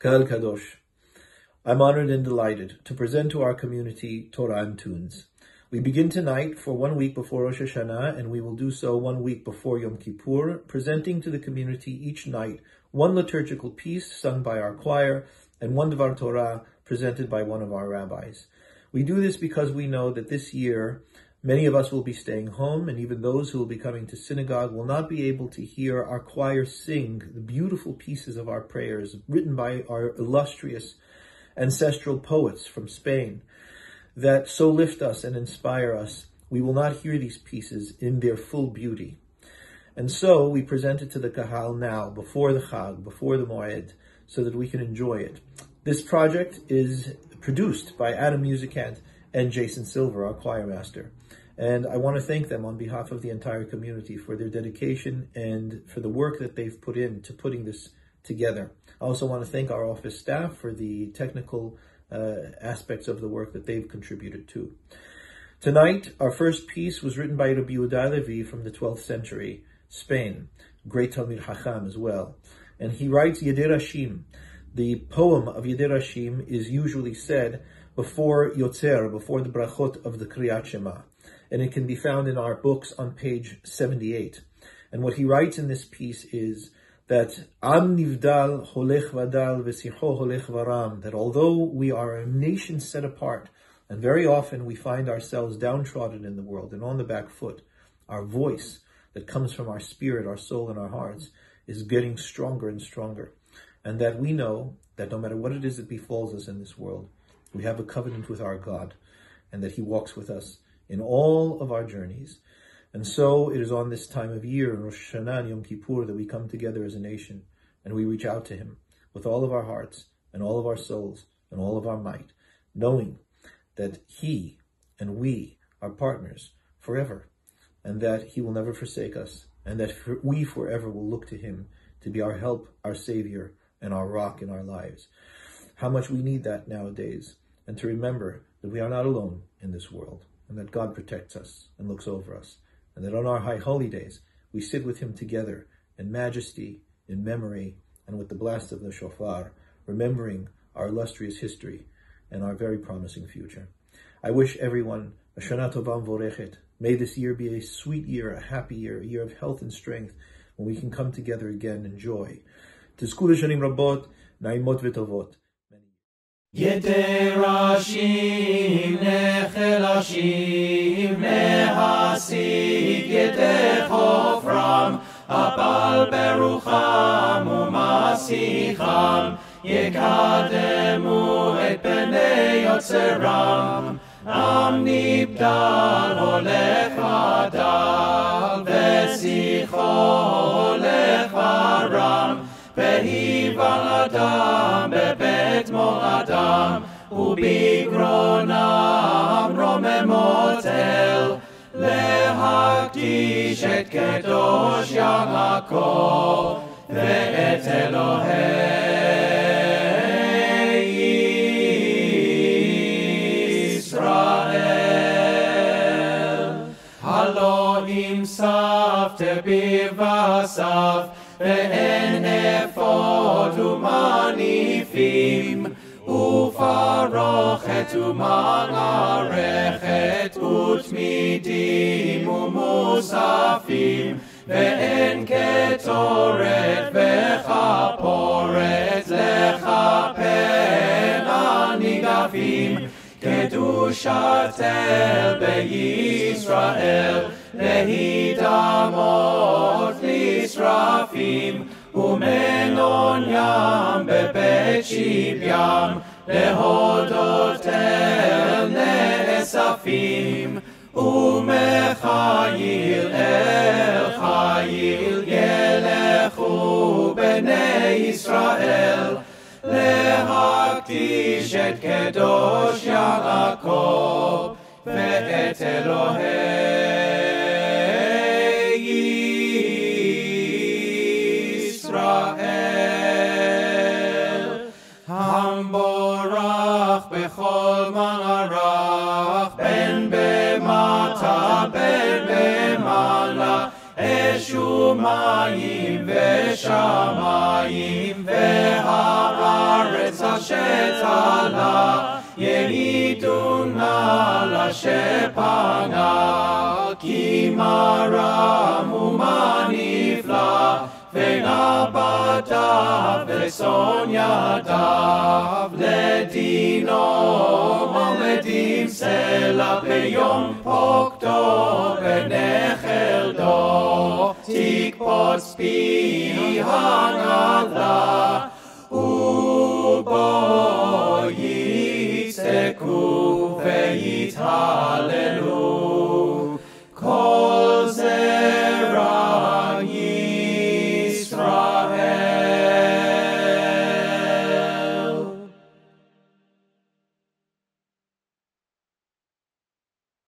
Kahal Kadosh. I'm honored and delighted to present to our community Torah and tunes. We begin tonight for one week before Rosh Hashanah, and we will do so one week before Yom Kippur, presenting to the community each night one liturgical piece sung by our choir and one Dvar Torah presented by one of our rabbis. We do this because we know that this year many of us will be staying home, and even those who will be coming to synagogue will not be able to hear our choir sing the beautiful pieces of our prayers written by our illustrious ancestral poets from Spain that so lift us and inspire us. We will not hear these pieces in their full beauty. And so we present it to the Kahal now, before the Chag, before the Moed, so that we can enjoy it. This project is produced by Adam Musicant and Jason Silver, our choir master. And I want to thank them on behalf of the entire community for their dedication and for the work that they've put in to putting this together. I also want to thank our office staff for the technical uh, aspects of the work that they've contributed to. Tonight, our first piece was written by Rabbi Yehuda Levi from the 12th century, Spain, great Talmid Hacham as well. And he writes Yedirashim. The poem of Yedirashim is usually said before Yotzer, before the brachot of the Kriyat Shema. And it can be found in our books on page 78. And what he writes in this piece is, that Am Nivdal Holech Vadal Vesiho Holech Varam, that although we are a nation set apart, and very often we find ourselves downtrodden in the world and on the back foot, our voice that comes from our spirit, our soul, and our hearts is getting stronger and stronger. And that we know that no matter what it is that befalls us in this world, we have a covenant with our God, and that He walks with us in all of our journeys and so it is on this time of year, Rosh Hashanah and Yom Kippur, that we come together as a nation and we reach out to Him with all of our hearts and all of our souls and all of our might, knowing that He and we are partners forever and that He will never forsake us and that we forever will look to Him to be our help, our Savior, and our rock in our lives. How much we need that nowadays and to remember that we are not alone in this world and that God protects us and looks over us and that on our high holy days we sit with him together in majesty, in memory, and with the blast of the shofar, remembering our illustrious history and our very promising future. I wish everyone a Shana Tova Vorechet. May this year be a sweet year, a happy year, a year of health and strength, when we can come together again in joy. Tizku Shanim Rabot, Naimot V'Tovot. יתרשים נחלשים להשיג יתך עופרם אבל ברוחם ומשיחם יקדמו את פני יוצרם עם נבדל הולך ודל ושיחו הולך ורם והיבל אדם בבית מולדם, ובגרונם רוממות אל, להקדיש את קדוש יעקב ואת אלוהי ישראל. הלא אם ספת בבסף ואין אפוד ומניפים, ופרוכת ומערכת ותמידים ומוספים, ואין קטורת וכפורת לכפר הניגפים, קדושת אל בישראל. להידמות לשרפים, ומלון ים בבית שבים, להודות אל נאספים, ומחיל אל חיל ילכו בני ישראל, להקדיש את קדוש יעקב ואת אלוהי מערך, בין במטה בין במעלה, אש מים ושמיים והארץ אשר תעלה יעידו נא לשפנה כי מה רם ומה נפלא ונבטיו ושון ידיו לדינו עומדים סלע ביום פוקדו be on